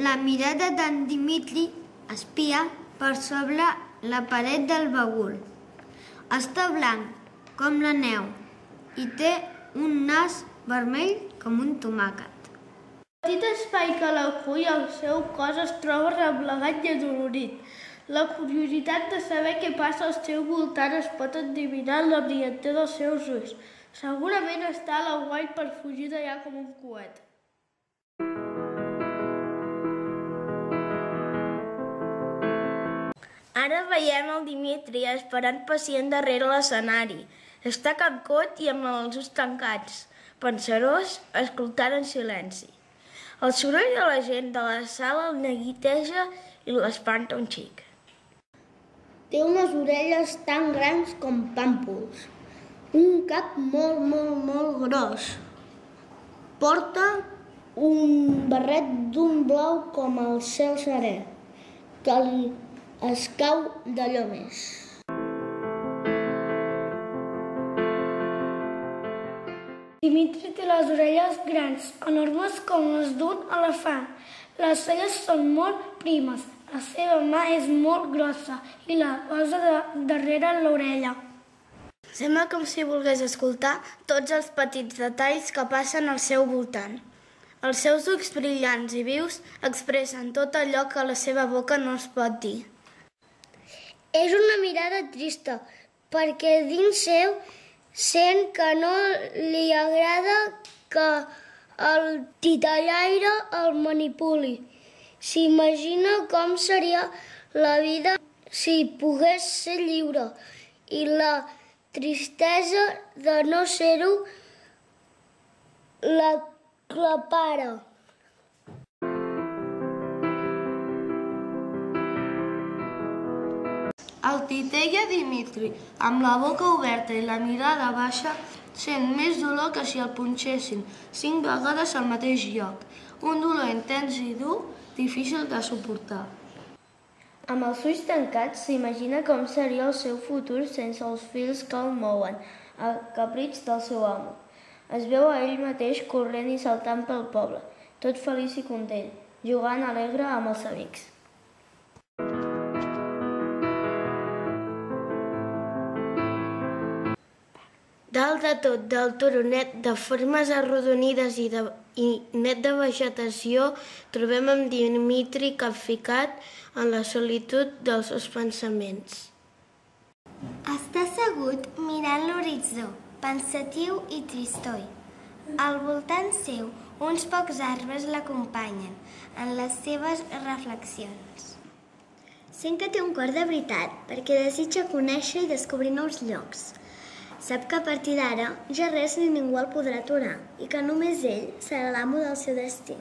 La mirada d'en Dimitri espia per sobre la paret del bagul. Està blanc com la neu i té un nas vermell com un tomàquet. El petit espai que l'acull al seu cos es troba replegat i adolorit. La curiositat de saber què passa al seu voltant es pot endivinar en la brillantor dels seus ulls. Segurament està a la guai per fugir d'allà com un coet. Ara veiem el Dimitri esperant pacient darrere l'escenari. Està cancot i amb els ulls tancats, pensarós, escoltant en silenci. El soroll de la gent de la sala el neguiteja i l'espanta un xic. Té unes orelles tan grans com pàmpols, un cap molt, molt, molt gros. Porta un barret d'un blau com el cel serè, que li escau d'allò més. Dimitri té les orelles grans, enormes com les d'un elefant. Les celles són molt primes, la seva mà és molt grossa i la posa de, darrere l'orella. Sembla com si volgués escoltar tots els petits detalls que passen al seu voltant. Els seus ulls brillants i vius expressen tot allò que la seva boca no es pot dir. És una mirada trista, perquè dins seu sent que no li agrada que el titellaire el manipuli. S'imagina com seria la vida si pogués ser lliure i la tristesa de no ser-ho la clapara. El titella Dimitri, amb la boca oberta i la mirada baixa, sent més dolor que si el punxessin cinc vegades al mateix lloc. Un dolor intens i dur, difícil de suportar. Amb els ulls tancats s'imagina com seria el seu futur sense els fils que el mouen, a capritx del seu amo. Es veu a ell mateix corrent i saltant pel poble, tot feliç i content, jugant alegre amb els amics. Dalt de tot del turonet de formes arrodonides i, de, i net de vegetació trobem en Dimitri capficat en la solitud dels seus pensaments. Està assegut mirant l'horitzó, pensatiu i tristoi. Al voltant seu, uns pocs arbres l'acompanyen en les seves reflexions. Sent que té un cor de veritat perquè desitja conèixer i descobrir nous llocs. Sap que a partir d'ara ja res ni ningú el podrà aturar i que només ell serà l'amo del seu destí.